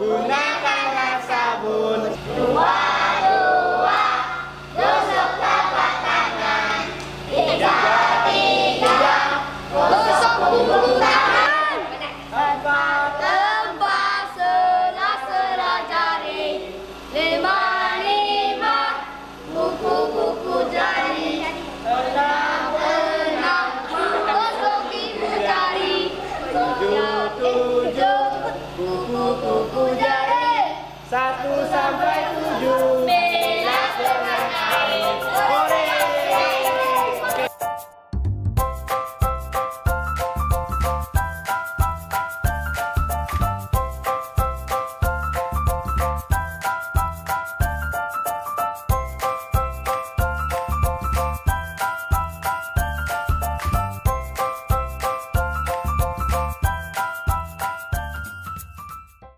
Bunai! Buku jari Satu sampai tujuh.